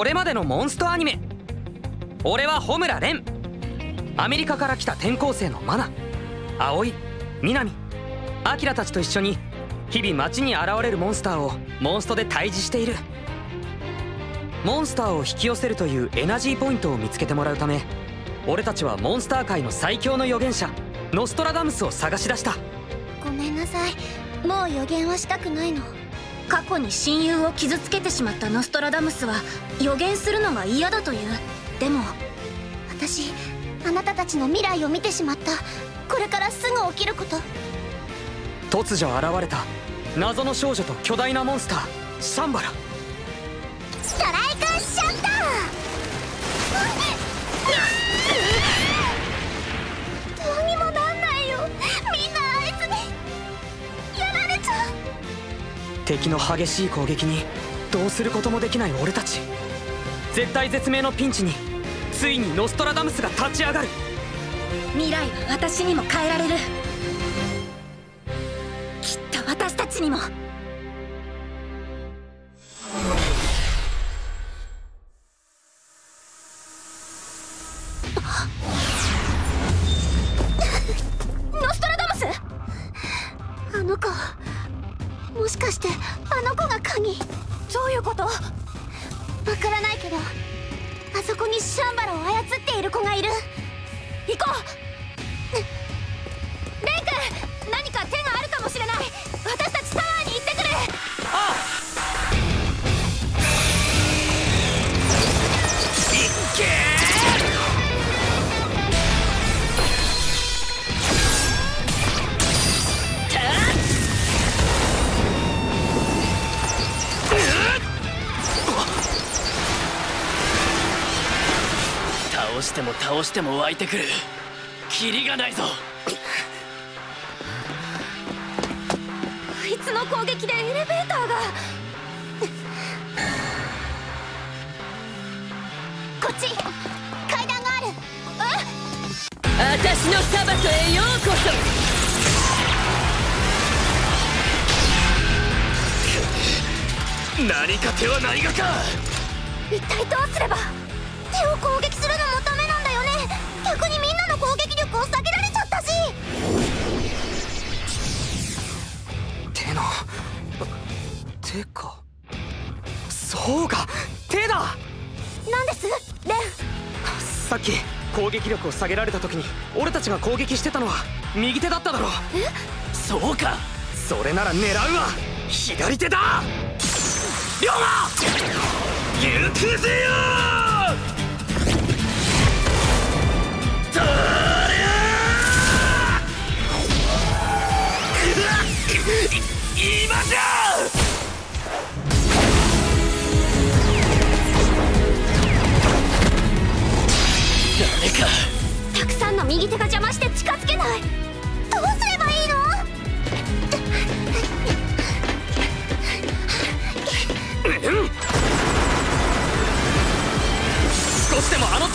これまでのモンストアニメ。俺は穂村蓮アメリカから来た転校生のマナ。葵南アキラたちと一緒に日々街に現れるモンスターをモンストで退治している。モンスターを引き寄せるというエナジーポイントを見つけてもらうため俺たちはモンスター界の最強の預言者ノストラダムスを探し出した。ごめんなさい。もう予言はしたくないの。過去に親友を傷つけてしまったノストラダムスは予言するのが嫌だという。でも私あなたたちの未来を見てしまった。これからすぐ起きること。突如現れた謎の少女と巨大なモンスターシャンバラ。ストライクシャッター敵の激しい攻撃にどうすることもできない俺たち。絶体絶命のピンチについにノストラダムスが立ち上がる。未来は私にも変えられる。きっと私たちにも。ること。わからないけどあそこにシャンバラを操っている子がいる。行こう。倒しても倒しても湧いてくる。キリがないぞ。あいつの攻撃でエレベーターが。こっち階段がある。私のサバトへようこ何か手はないがか。一体どうすれば。手を攻撃手か。そうか。手だ。なんです？レン。さっき攻撃力を下げられた時に俺たちが攻撃してたのは右手だっただろ。そうか。それなら狙うわ。左手だ。龍馬！行くぜよ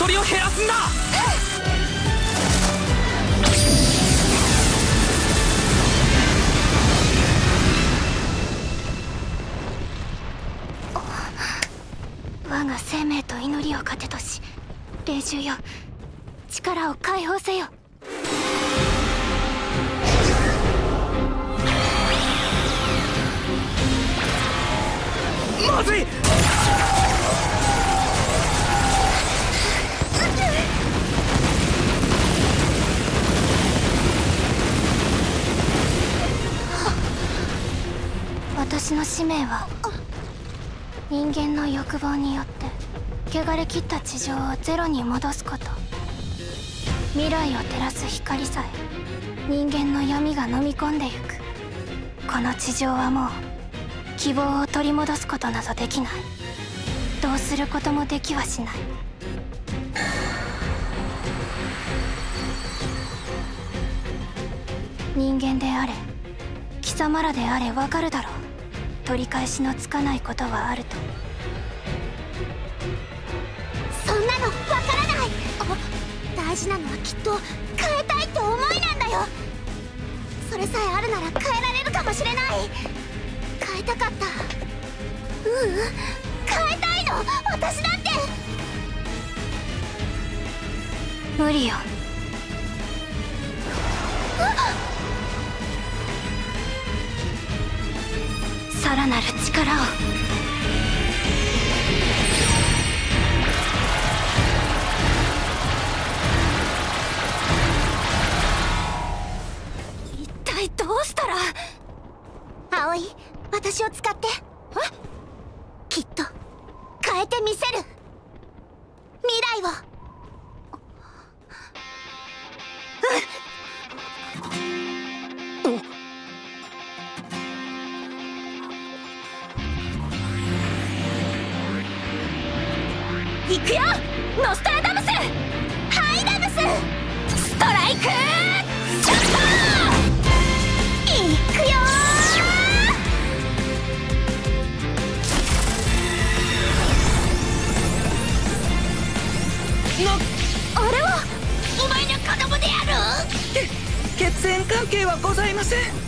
でもあの鳥を減らすんだ！我が生命と祈りを糧とし霊獣よ力を解放せよ。まずい私の使命は人間の欲望によって汚れ切った地上をゼロに戻すこと。未来を照らす光さえ人間の闇が飲み込んでゆく。この地上はもう希望を取り戻すことなどできない。どうすることもできはしない。人間であれ貴様らであれわかるだろう。取り返しのつかないことはあると。そんなのわからない。大事なのはきっと変えたいって思いなんだよ。それさえあるなら変えられるかもしれない。変えたかった。ううん変変えたいの？私だって。無理よさらなる力を。一体どうしたら？葵私を使って。え？きっと。変えてみせる。未来をくよノストラダムスハイダムスストライクショット行くよあれはお前の子供である？血縁関係はございません。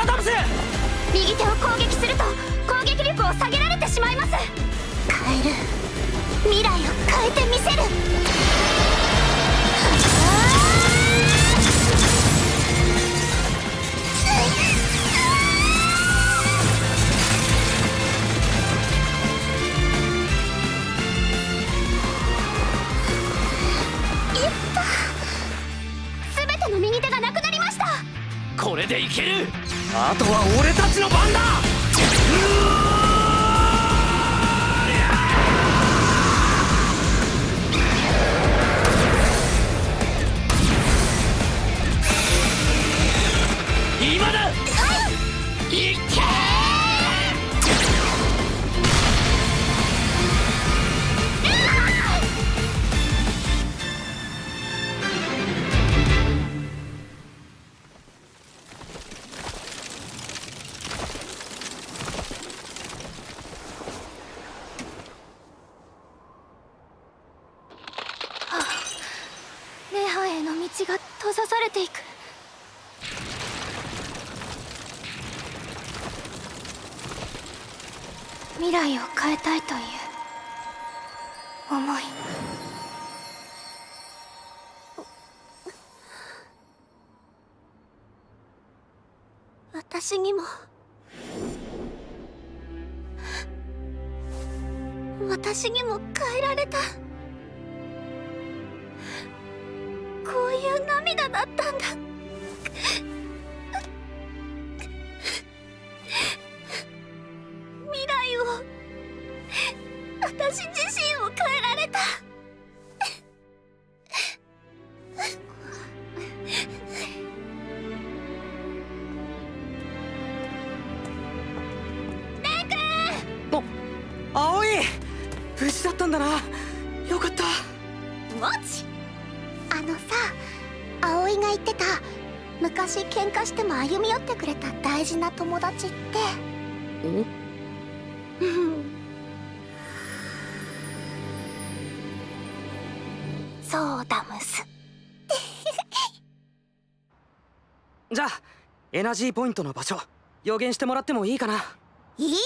ラダムス。右手を攻撃すると攻撃力を下げられてしまいます。変える未来を変えてみせる。すべての右手がなくなりました。これでいけるあとは俺たちの番だ。が閉ざされていく。未来を変えたいという思い。私にも。私にも変えられた。いう涙だったんだ。未来を私自身を変えられた。葵無事だったんだな。よかった。マジあのさ葵が言ってた昔喧嘩しても歩み寄ってくれた大事な友達って。うん。そうだムス じゃあエナジーポイントの場所予言してもらってもいいかな？いいだムス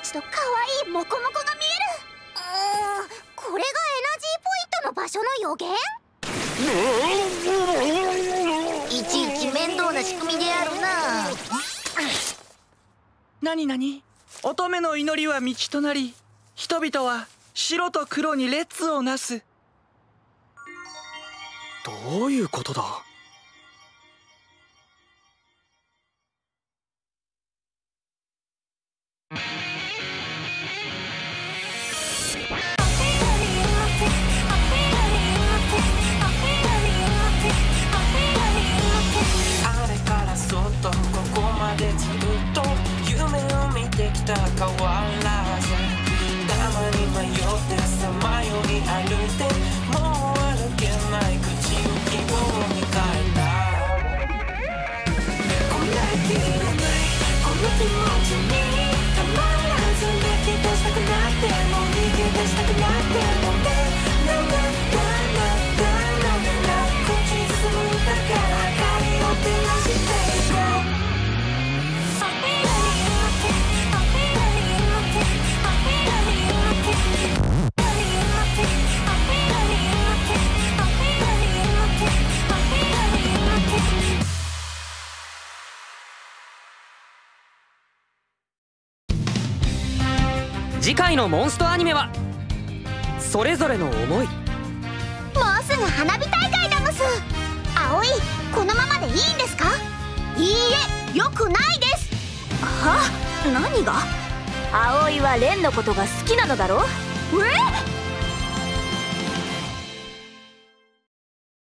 たちと可愛いモコモコが見える。うーんこれがエナジーポイントの場所の予言？いちいち面倒な仕組みであるな何何？乙女の祈りは道となり人々は白と黒に列をなす。どういうことだ？のモンストアニメはそれぞれの思い。もうすぐ花火大会だむす葵このままでいいんですか？いいえよくないです。は？何が？葵は蓮のことが好きなのだろ？え？